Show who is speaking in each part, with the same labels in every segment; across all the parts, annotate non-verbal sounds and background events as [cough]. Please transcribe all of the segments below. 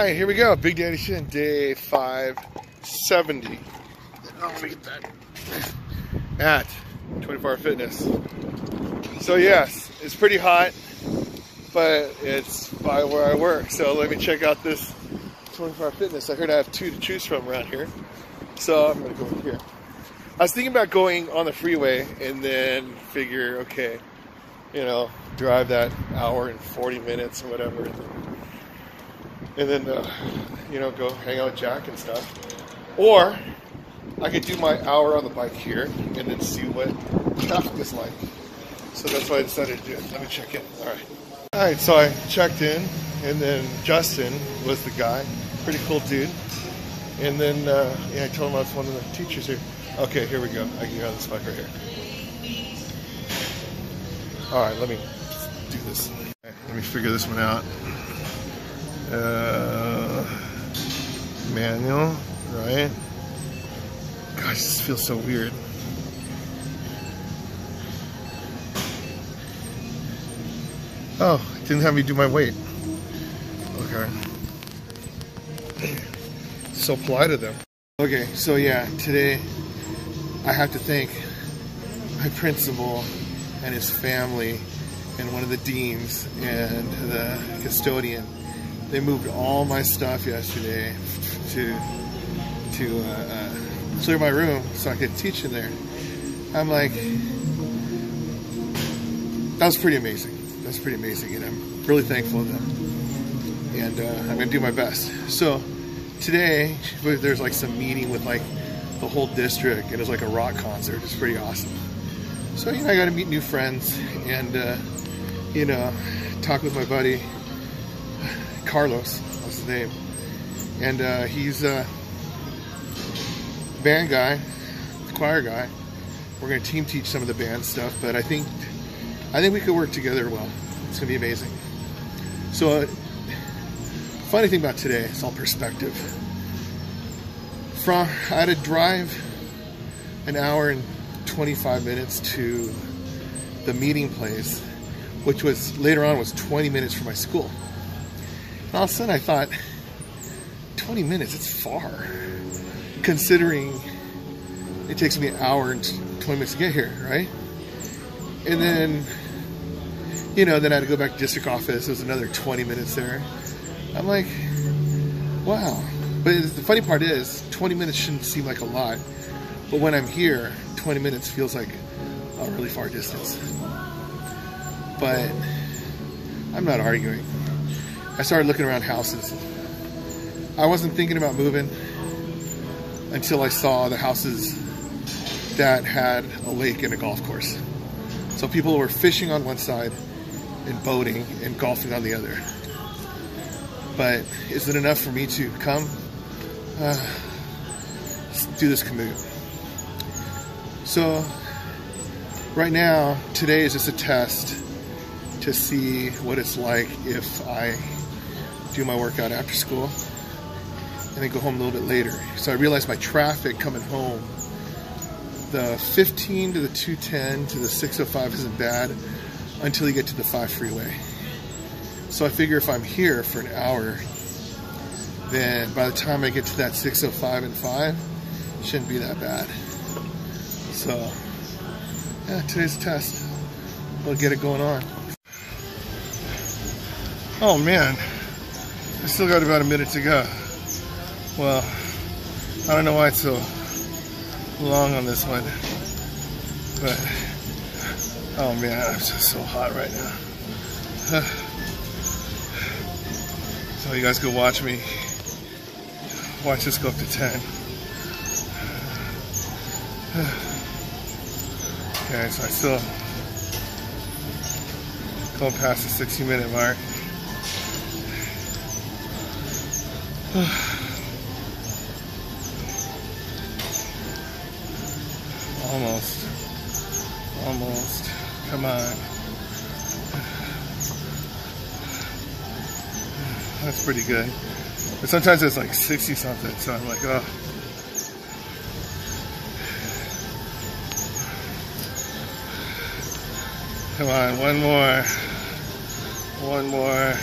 Speaker 1: All right, here we go. Big Daddy Shin, day 570. Oh, let me get that. At 24 Hour Fitness. So, yes, it's pretty hot, but it's by where I work. So, let me check out this 24 Hour Fitness. I heard I have two to choose from around here. So, I'm going to go over here. I was thinking about going on the freeway and then figure, okay, you know, drive that hour and 40 minutes or whatever and then uh, you know go hang out with Jack and stuff. Or I could do my hour on the bike here and then see what traffic is like. So that's why I decided to do it. Let me check in. All right. All right. So I checked in, and then Justin was the guy. Pretty cool dude. And then uh, yeah, I told him I was one of the teachers here. Okay, here we go. I can get on this bike right here. All right, let me do this. Let me figure this one out uh, manual, right? Gosh, this feels so weird. Oh, didn't have me do my weight. Okay. [clears throat] So polite of them. Okay, so yeah, today I have to thank my principal and his family and one of the deans and the custodian they moved all my stuff yesterday to to uh, uh, clear my room so I could teach in there. I'm like, that was pretty amazing. That's pretty amazing, and I'm really thankful to them. And uh, I'm gonna do my best. So today there's like some meeting with like the whole district, and it's like a rock concert. It's pretty awesome. So you know, I got to meet new friends and uh, you know talk with my buddy Carlos, that's his name. And uh, he's a band guy, choir guy. We're to team teach some of the band stuff, but I think I think we could work together well. It's to be amazing. So, uh, funny thing about today, it's all perspective. From I had to drive an hour and 25 minutes to the meeting place, which was later on was 20 minutes from my school. All of a sudden I thought, 20 minutes, it's far. Considering it takes me an hour and 20 minutes to get here, right? And then, you know, then I had to go back to district office. It was another 20 minutes there. I'm like, wow. But the funny part is, 20 minutes shouldn't seem like a lot. But when I'm here, 20 minutes feels like a really far distance. But I'm not arguing. I started looking around houses. I wasn't thinking about moving until I saw the houses that had a lake and a golf course. So people were fishing on one side and boating and golfing on the other. But is it enough for me to come uh, do this commute? So right now, today is just a test to see what it's like if I do my workout after school and then go home a little bit later. So I realized my traffic coming home, the 15 to the 210 to the 605 isn't bad until you get to the 5 freeway. So I figure if I'm here for an hour, then by the time I get to that 605 and 5, it shouldn't be that bad. So, yeah, today's test. We'll get it going on. Oh man, I still got about a minute to go. Well, I don't know why it's so long on this one. But, oh man, I'm just so hot right now. [sighs] So you guys go watch me. Watch this go up to 10. [sighs] Okay, so I still going past the 60 minute mark. [sighs] Almost. Almost. Come on. [sighs] That's pretty good. But sometimes it's like 60 something, so I'm like, oh. Come on, one more. One more.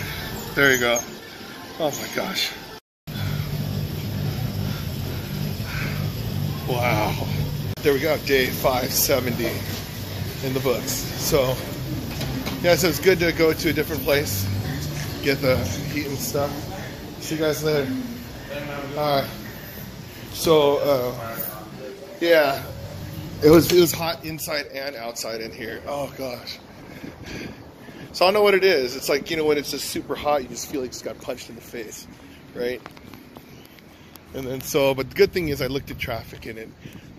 Speaker 1: There you go. Oh my gosh. Wow. There we go, day 570 in the books. So, yeah, so it's good to go to a different place, get the heat and stuff. See you guys later. Alright. So, uh, yeah, it was it was hot inside and outside in here. Oh gosh. So I know what it is. It's like you know when it's just super hot, you just feel like you just got punched in the face, right? And then so, but the good thing is I looked at traffic and it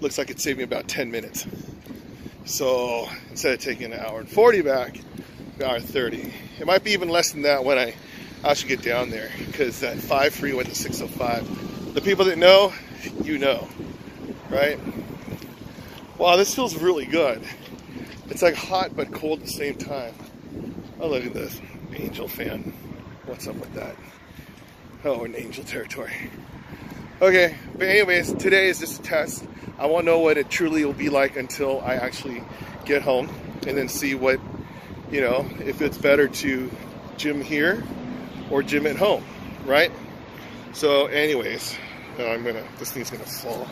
Speaker 1: looks like it saved me about 10 minutes. So instead of taking an hour and 40 back, an hour 30. It might be even less than that when I actually get down there because that 5 freeway to 605. The people that know, you know, right? Wow, this feels really good. It's like hot but cold at the same time. Oh, look at this. Angel fan. What's up with that? Oh, in angel territory. Okay, but anyways, today is just a test. I won't know what it truly will be like until I actually get home and then see what, you know, if it's better to gym here or gym at home, right? So anyways, I'm gonna, this thing's gonna fall.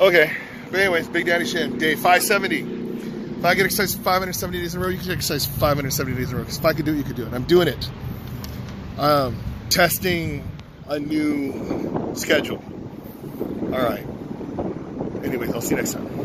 Speaker 1: Okay, but anyways, Big Daddy Shin, day 570. If I get exercise 570 days in a row, you can exercise 570 days in a row. Because if I could do it, you could do it. I'm doing it. Um, testing a new schedule. All right. Anyways, I'll see you next time.